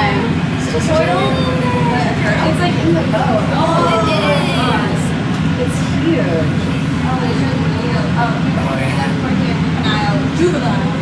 It's a turtle? It's like in the boat. Oh, it is. It's huge. Oh, there's really Oh, oh. Juvenile.